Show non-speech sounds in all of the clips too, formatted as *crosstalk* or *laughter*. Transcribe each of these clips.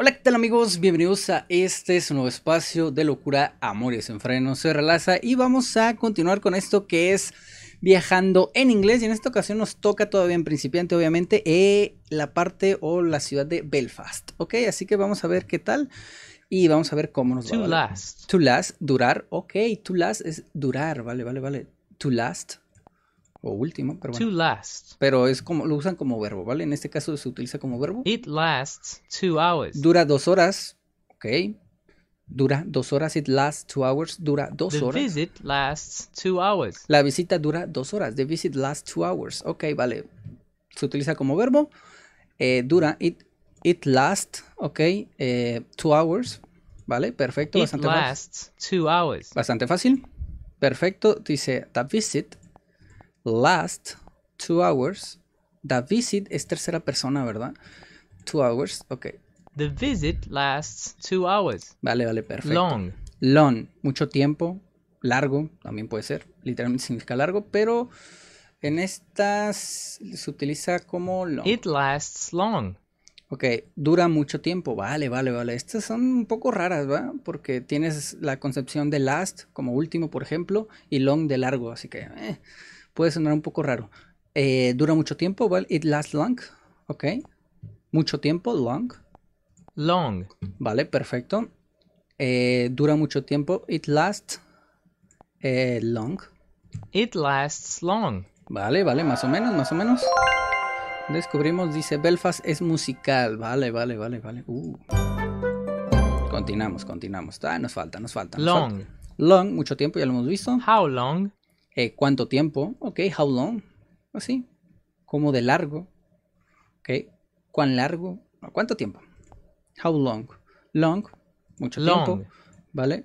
Hola, ¿qué tal amigos? Bienvenidos a este su nuevo espacio de locura, amor y desenfreno. Soy Relaza y vamos a continuar con esto que es viajando en inglés. Y en esta ocasión nos toca todavía en principiante, obviamente, eh, la parte o la ciudad de Belfast. Ok, así que vamos a ver qué tal y vamos a ver cómo nos va. To last. To last, durar. Ok, to last es durar, vale, vale, vale. To last o último, pero To bueno. last. Pero es como, lo usan como verbo, ¿vale? En este caso se utiliza como verbo. It lasts two hours. Dura dos horas, ok. Dura dos horas, it lasts two hours, dura dos The horas. visit lasts two hours. La visita dura dos horas, the visit lasts two hours, ok, vale. Se utiliza como verbo. Eh, dura, it, it lasts, ok, eh, two hours, ¿vale? Perfecto, It bastante fácil. lasts two hours. Bastante fácil. Perfecto, dice, the visit lasts two hours. The visit es tercera persona, ¿verdad? Two hours, ok. The visit lasts two hours. Vale, vale, perfecto. Long. Long, mucho tiempo, largo, también puede ser, literalmente significa largo, pero en estas se utiliza como long. It lasts long. Ok, dura mucho tiempo, vale, vale, vale. Estas son un poco raras, ¿va? Porque tienes la concepción de last como último, por ejemplo, y long de largo, así que eh, puede sonar un poco raro. Eh, dura mucho tiempo, ¿vale? It lasts long, ok. Mucho tiempo, long, Long. vale, perfecto. Eh, dura mucho tiempo, it lasts eh, long. It lasts long. Vale, vale, más o menos, más o menos. Descubrimos, dice Belfast es musical. Vale, vale, vale, vale. Uh. Continuamos, continuamos. Ah, nos falta, nos falta. nos Long. falta. Long, mucho tiempo, ya lo hemos visto. How long? Eh, ¿Cuánto tiempo? Ok, how long. Así. Como de largo. Ok. ¿Cuán largo? ¿Cuánto tiempo? How long. Long, mucho Long. tiempo. ¿Vale?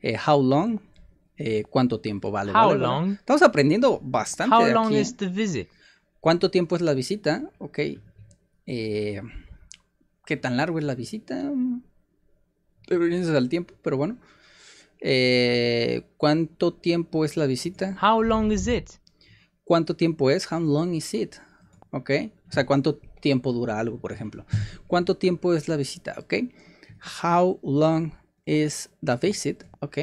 Eh, how long. Eh, ¿Cuánto tiempo? Vale. How vale, vale. long? Estamos aprendiendo bastante. How de long aquí. is the visit? ¿Cuánto tiempo es la visita? Ok. Eh, ¿Qué tan largo es la visita? Debería al tiempo, pero bueno. Eh, ¿Cuánto tiempo es la visita? How long is it? ¿Cuánto tiempo es? How long is it? Ok. O sea, ¿cuánto tiempo dura algo, por ejemplo? ¿Cuánto tiempo es la visita? Ok. How long is the visit? Ok.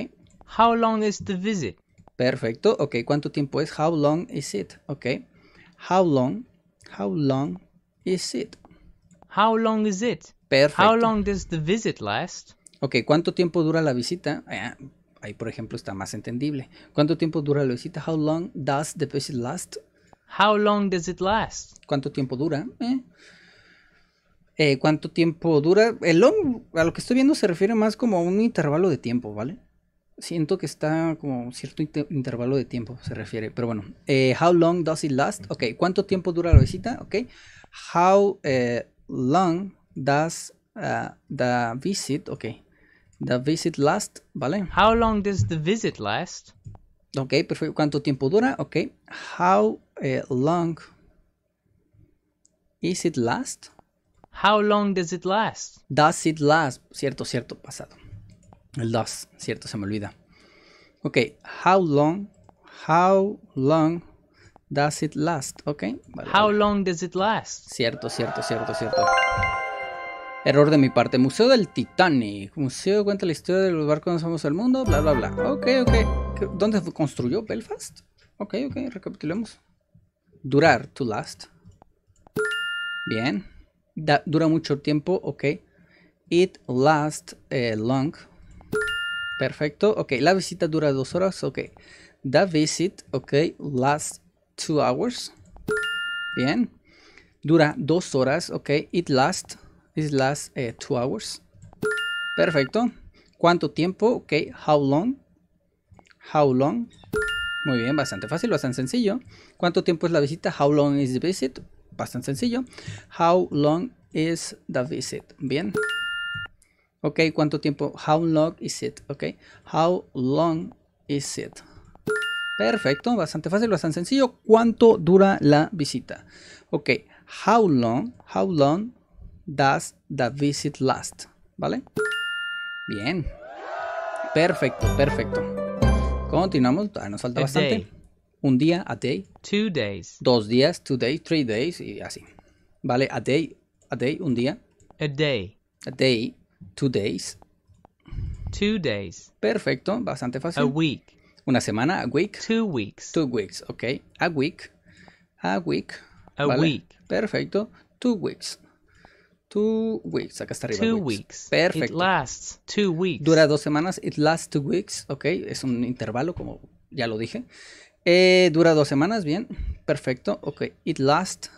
How long is the visit? Perfecto. Ok. ¿Cuánto tiempo es? How long is it? Ok. How long? How long is it? How long is it? Perfecto. How long does the visit last? Ok, ¿cuánto tiempo dura la visita? Ah, ahí, por ejemplo, está más entendible. ¿Cuánto tiempo dura la visita? How long does the visit last? How long does it last? ¿Cuánto tiempo dura? Eh. Eh, ¿Cuánto tiempo dura? El long, a lo que estoy viendo, se refiere más como a un intervalo de tiempo, ¿vale? Siento que está como cierto inter- intervalo de tiempo, se refiere. Pero bueno, eh, how long does it last? Ok, ¿cuánto tiempo dura la visita? Ok, how eh, long does uh, the visit? Ok, the visit last, ¿vale? How long does the visit last? Ok, perfecto. ¿Cuánto tiempo dura? Ok, how eh, long is it last? How long does it last? Does it last? Cierto, cierto, pasado. El does, cierto, se me olvida. Ok, how long, how long does it last? Ok, vale, How vale. long does it last? Cierto, cierto, cierto, cierto. Error de mi parte. Museo del Titanic. Museo cuenta la historia de los barcos más famosos del mundo. Bla, bla, bla. Ok, ok. ¿Qué- ¿Dónde construyó Belfast? Ok, ok, recapitulemos. Durar, to last. Bien. Dura mucho tiempo, ok. It lasts eh, long. Perfecto, ok. La visita dura dos horas, ok. The visit, ok, lasts two hours. Bien. Dura dos horas, ok. It lasts, it lasts eh, two hours. Perfecto. ¿Cuánto tiempo? Ok. How long? How long? Muy bien, bastante fácil, bastante sencillo. ¿Cuánto tiempo es la visita? How long is the visit? Bastante sencillo. How long is the visit? Bien. Ok, ¿cuánto tiempo? How long is it? Ok. How long is it? Perfecto, bastante fácil, bastante sencillo. ¿Cuánto dura la visita? Ok, how long, how long does the visit last? ¿Vale? Bien. Perfecto, perfecto. Continuamos, ah, nos falta A bastante. day. Un día, a day. Two days. Dos días, two days, three days y así. ¿Vale? A day, a day, un día. A day. A day, two days. Two days. Perfecto, bastante A fácil. week. Una semana, a week. Two weeks. Two weeks, ok. A week. A week. A ¿vale? week. Perfecto. Two weeks. Two weeks. Acá está arriba. Two weeks. weeks. It Perfecto. lasts two weeks. Dura dos semanas. It lasts two weeks. Ok. Es un intervalo, como ya lo dije. Eh, dura dos semanas. Bien. Perfecto. Ok. It lasts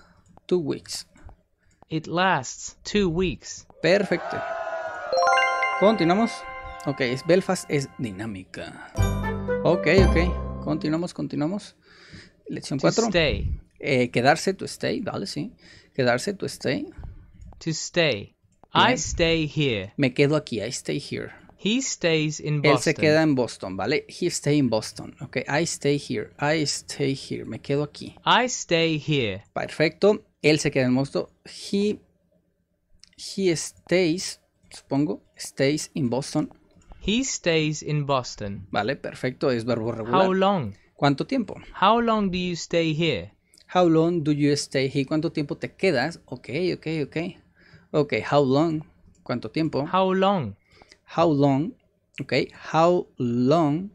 two weeks. It lasts two weeks. Perfecto. Continuamos. Ok. Es Belfast es dinámica. Ok, ok. Continuamos, continuamos. Lección To 4. stay. Eh, quedarse, to stay, vale, sí. Quedarse, to stay. To stay. I stay here. Me quedo aquí, I stay here. He stays in Él Boston. se queda en Boston, ¿vale? He stay in Boston. Ok, I stay here, I stay here. Me quedo aquí. I stay here. Perfecto. Él se queda en Boston. He, he stays, supongo, stays in Boston. He stays in Boston. Vale, perfecto. Es verbo How regular. long? ¿Cuánto tiempo? How long do you stay here? How long do you stay here? ¿Cuánto tiempo te quedas? Ok, ok, ok. Ok, how long? ¿Cuánto tiempo? How long? How long? Ok, how long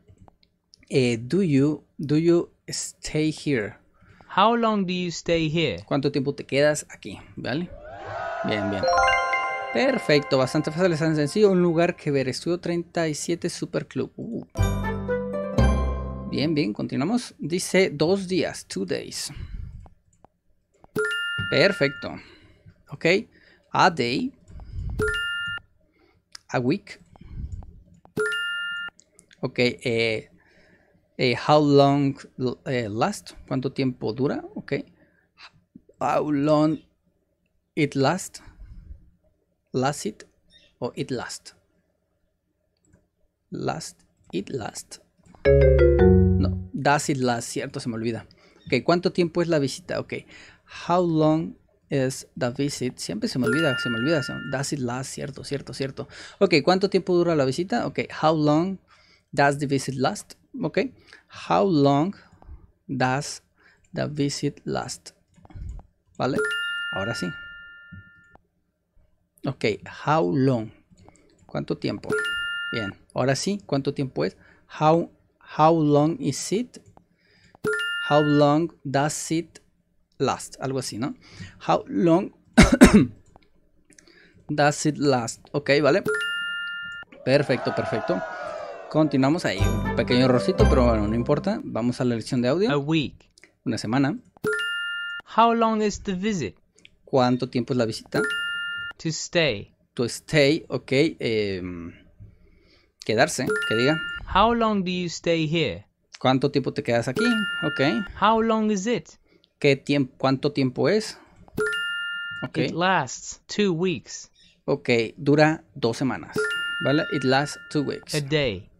eh, do you do you stay here? How long do you stay here? ¿Cuánto tiempo te quedas aquí? ¿Vale? Bien, bien. Perfecto, bastante fácil, tan sencillo. Un lugar que ver. Estudio 37 Super Club. Uh. Bien, bien, continuamos. Dice dos días, two days. Perfecto. Ok. A day. A week. Ok. Eh, eh, how long eh, last? ¿Cuánto tiempo dura? Ok. How long it last? Last it o it last? Last, it last. No, does it last, cierto, se me olvida. Ok, ¿cuánto tiempo es la visita? Ok, how long is the visit? Siempre se me olvida, se me olvida. Does it last, cierto, cierto, cierto. Ok, ¿cuánto tiempo dura la visita? Ok, how long does the visit last? Ok, how long does the visit last? ¿Vale? Ahora sí. Ok, how long? ¿Cuánto tiempo? Bien, ahora sí, ¿cuánto tiempo es? How, how long is it? How long does it last? Algo así, ¿no? How long *coughs* does it last? Ok, ¿vale? Perfecto, perfecto. Continuamos ahí, un pequeño errorcito, pero bueno, no importa. Vamos a la lección de A audio. week. Una semana. How long is the visit? ¿Cuánto tiempo es la visita? To stay. To stay, ok. em, quedarse, que diga. How long do you stay here? ¿Cuánto tiempo te quedas aquí? Ok. How long is it? ¿Qué tiempo, ¿Cuánto tiempo es? Ok. It lasts two weeks. Ok, dura dos semanas. ¿Vale? It lasts two weeks. A day.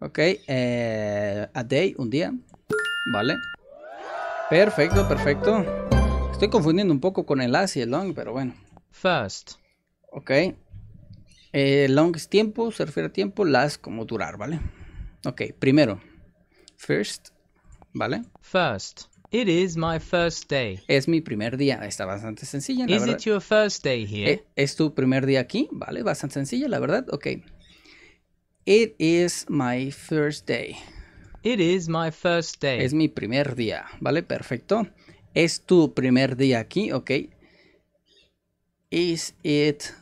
Ok. eh, a day, un día. ¿Vale? Perfecto, perfecto. Estoy confundiendo un poco con el as y el long, pero bueno. First. Ok. Eh, long es tiempo, se refiere a tiempo. Last como durar, ¿vale? Ok, primero. First, ¿vale? First. It is my first day. Es mi primer día. Está bastante sencilla, la Is verdad. it your first day here? Eh, ¿Es tu primer día aquí? Vale, bastante sencilla, la verdad. Ok. It is my first day. It is my first day. Es mi primer día. Vale, perfecto. ¿Es tu primer día aquí? Ok. Is it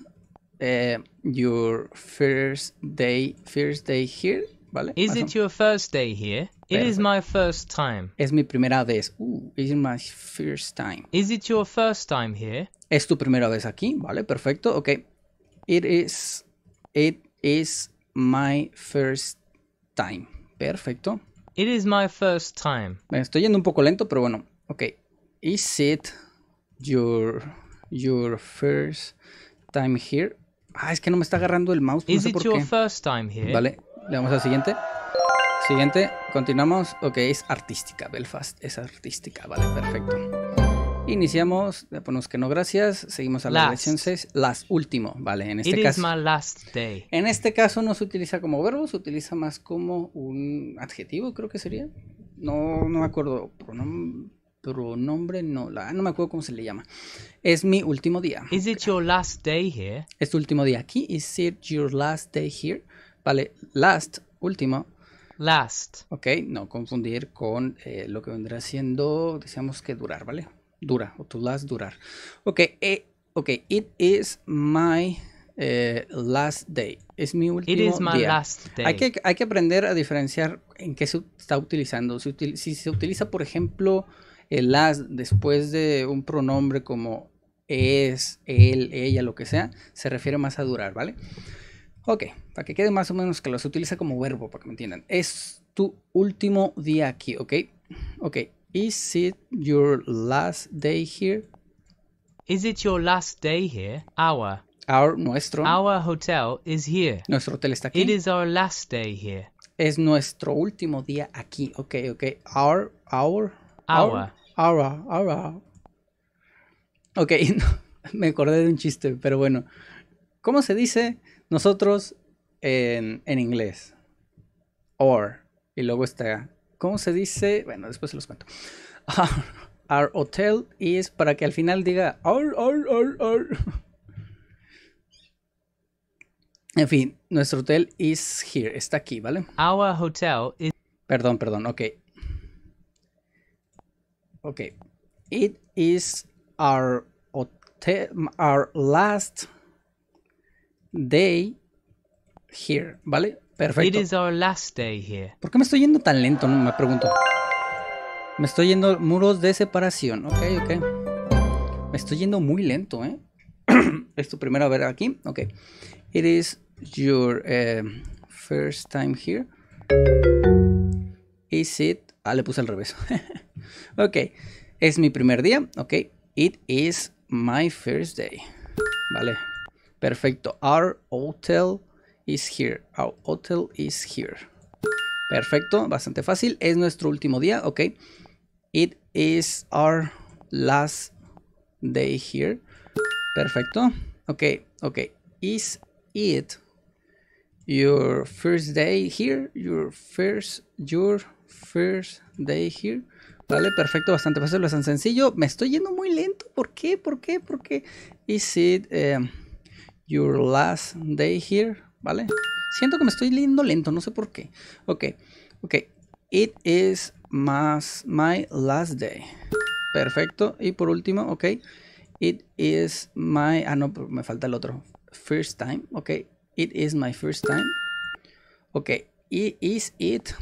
eh, your first day, first day here? Vale. Is it your first day here? It is my first time. Es mi primera vez. Uh, is my first time. Is it your first time here? ¿Es tu primera vez aquí? Vale, perfecto. Ok. It is. It is my first time. Perfecto. It is my first time. Me estoy yendo un poco lento, pero bueno. Ok. Is it your, your first time here? Ah, es que no me está agarrando el mouse. No Is sé it por your qué. first time here? Vale, le damos al siguiente. Siguiente, continuamos. Ok, es artística. Belfast es artística. Vale, perfecto. Iniciamos, le ponemos que no, gracias. Seguimos a la lección 6. Las último, vale, en It este is caso. my last day. En este caso no se utiliza como verbo, se utiliza más como un adjetivo, creo que sería. No, no me acuerdo. pronom- pronombre, no, la, no me acuerdo cómo se le llama. Es mi último día. Is it your last day here? Es tu último día aquí. Is it your last day here? Vale, last, último. Last. Ok, no confundir con eh, lo que vendrá siendo, decíamos que durar, ¿vale? Dura, o to last, durar. Ok, eh, ok, it is my eh, last day. Es mi último It is my día. last day. Hay que, hay que aprender a diferenciar en qué se está utilizando. Si, util- si se utiliza, por ejemplo, el last después de un pronombre como es, él, ella, lo que sea, se refiere más a durar, ¿vale? Ok, para que quede más o menos claro, se utiliza como verbo, para que me entiendan. Es tu último día aquí, ¿ok? Ok, is it your last day here? Is it your last day here? Our. Our, nuestro, Our hotel is here. nuestro hotel está aquí. It is our last day here. es nuestro último día aquí. Ok, ok. Our, our, Our. our, our. Ok, *laughs* me acordé de un chiste, pero bueno. ¿Cómo se dice nosotros en, en inglés? Or. Y luego está. ¿Cómo se dice? Bueno, después se los cuento. *laughs* Our hotel is para que al final diga our, our, our, our. *laughs* En fin, nuestro hotel is here, está aquí, ¿vale? Our hotel is Perdón, perdón, ok. Ok. It is our hotel, our last day here, ¿vale? it Perfecto. is our last day here. ¿Por qué me estoy yendo tan lento? No me pregunto. Me estoy yendo muros de separación. Ok, ok. Me estoy yendo muy lento, ¿eh? *clears throat* es tu primera vez aquí. Ok. It is your eh, first time here. Is it. Ah, le puse al revés. *laughs* ok. Es mi primer día. Ok. It is my first day. Vale. Perfecto. Our hotel is here. Our hotel is here. Perfecto, bastante fácil. Es nuestro último día, ok. It is our last day here. Perfecto. Ok, ok. Is it your first day here? Your first, your first day here. Vale, perfecto, bastante fácil, bastante sencillo. Me estoy yendo muy lento. ¿Por qué? ¿Por qué? ¿Por qué? Is it um, your last day here? ¿Vale? Siento que me estoy leyendo lento, no sé por qué. Ok, ok. It is mas- my last day. Perfecto. Y por último, ok. It is my. Ah, no, me falta el otro. First time. Ok. It is my first time. Ok. Is it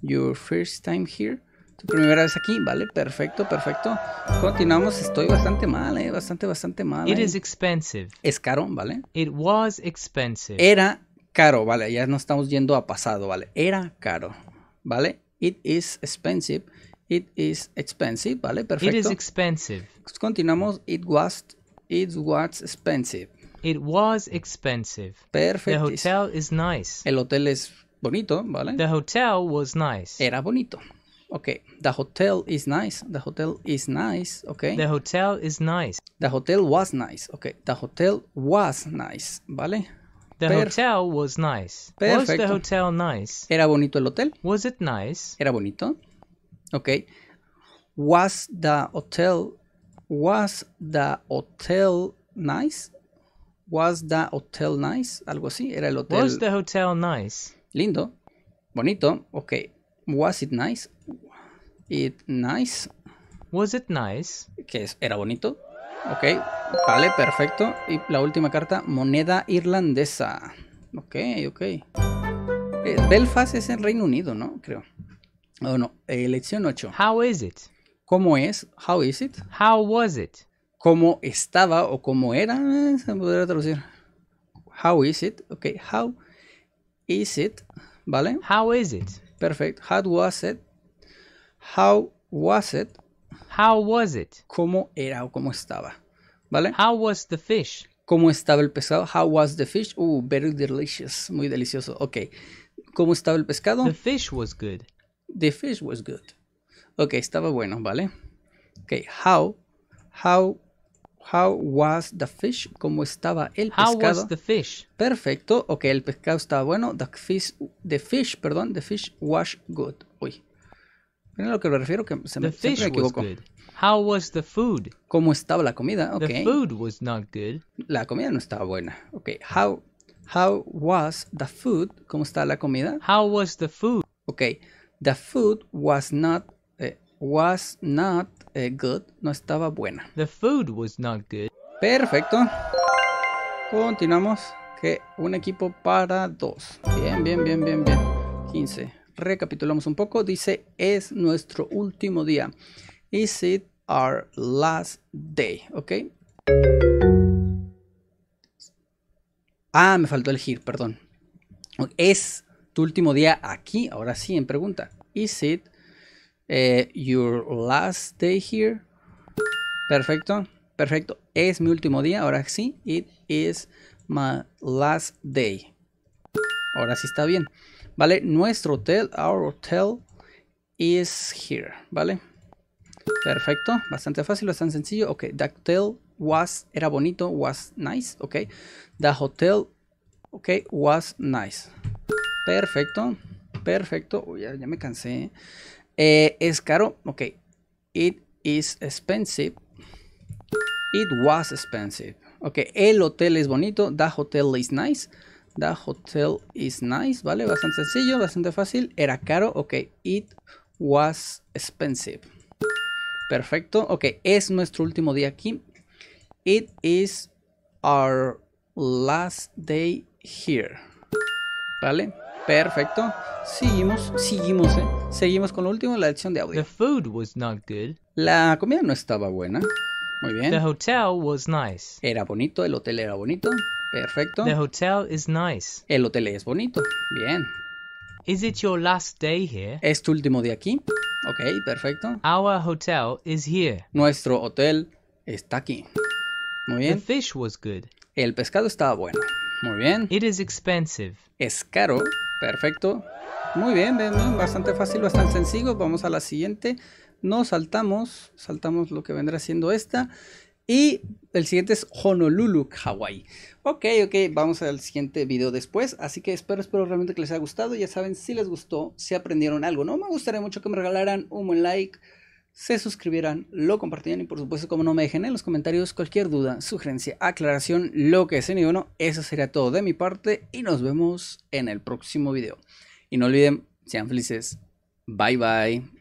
your first time here? Tu primera vez aquí, ¿vale? Perfecto, perfecto. Continuamos. Estoy bastante mal, ¿eh? Bastante, bastante mal. It ¿eh? is expensive. Es caro, ¿vale? It was expensive. Era caro, ¿vale? Ya no estamos yendo a pasado, ¿vale? Era caro, ¿vale? It is expensive. It is expensive, ¿vale? It is Perfecto. expensive. Continuamos. It was, it was expensive. It was expensive. The Perfecto. hotel is nice. El hotel es bonito, ¿vale? The hotel was nice. Era bonito. Ok. The hotel is nice. The hotel is nice. Ok. The hotel is nice. The hotel was nice. Ok. The hotel was nice, ¿vale? The Per- hotel was nice. Was the hotel nice? Era bonito el hotel. Was it nice? Era bonito. Ok. Was the hotel was the hotel nice? Was the hotel nice? Algo así. Era el hotel Was the hotel nice? lindo. Bonito. Ok. Was it nice? It nice. Was it nice? Que es, era bonito. Ok. Vale, perfecto. Y la última carta, moneda irlandesa. Ok, ok. Eh, Belfast es en Reino Unido, ¿no? Creo. Oh, no. Eh, lección 8. How is it? ¿Cómo es? How is it? How was it? ¿Cómo estaba o cómo era? Se podría traducir. How is it? Ok. How is it? ¿Vale? How is it? Perfecto. How was it? How was it? How was it? ¿Cómo era o cómo estaba? ¿Vale? How was the fish? ¿Cómo estaba el pescado? How was the fish? Uh, very delicious. Muy delicioso. Ok. ¿Cómo estaba el pescado? The fish was good. The fish was good. Ok, estaba bueno, ¿vale? Ok, how, how, how was the fish? ¿Cómo estaba el How pescado? was the fish? Perfecto. Ok, el pescado estaba bueno. The fish, the fish, perdón, the fish was good. Uy. Miren a lo que me refiero, que se me, The siempre fish me was equivoco. good. How was the food? ¿Cómo estaba la comida? Ok. The food was not good. La comida no estaba buena. Ok. How, how was the food? ¿Cómo está la comida? How was the food? Ok. The food was not, eh, was not eh, good. No estaba buena. The food was not good. Perfecto. Continuamos. Que un equipo para dos. Bien, bien, bien, bien, bien. 15. Recapitulamos un poco. Dice, es nuestro último día. Is it our last day? ¿Ok? Ah, me faltó elegir, perdón. Es tu último día aquí. Ahora sí, en pregunta. Is it eh, your last day here? Perfecto, perfecto. Es mi último día, ahora sí. It is my last day. Ahora sí está bien. ¿Vale? Nuestro hotel, our hotel is here. ¿Vale? Perfecto. Bastante fácil, bastante sencillo. Ok, the hotel was, era bonito, was nice. Ok. The hotel, ok, was nice. Perfecto. Perfecto. Ya me cansé. Eh, es caro. Ok. It is expensive. It was expensive. Ok, el hotel es bonito. The hotel is nice. The hotel is nice, ¿vale? Bastante sencillo, bastante fácil. Era caro. Ok, it was expensive. Perfecto. Ok, es nuestro último día aquí. It is our last day here. ¿Vale? Perfecto. Seguimos, seguimos, ¿eh? Seguimos con lo último, la lección de The audio. food was not good. La comida no estaba buena. Muy bien. The hotel was nice. Era bonito, el hotel era bonito. Perfecto. The hotel is nice. El hotel es bonito. Bien. Is it your last day here? ¿Es tu último día aquí? Ok, perfecto. Our hotel is here. Nuestro hotel está aquí. Muy The bien. fish was good. El pescado estaba bueno. Muy bien. It is expensive. Es caro. Perfecto. Muy bien, Bastante fácil, bastante sencillo. Vamos a la siguiente. Nos saltamos. Saltamos lo que vendrá siendo esta. Y el siguiente es Honolulu, Hawaii. Ok, ok, vamos al siguiente video después. Así que espero, espero realmente que les haya gustado. Ya saben, si les gustó, si aprendieron algo, ¿no? Me gustaría mucho que me regalaran un buen like, se suscribieran, lo compartieran y por supuesto, como no me dejen en los comentarios cualquier duda, sugerencia, aclaración, lo que sea ni uno. Eso sería todo de mi parte y nos vemos en el próximo video. Y no olviden, sean felices. Bye bye.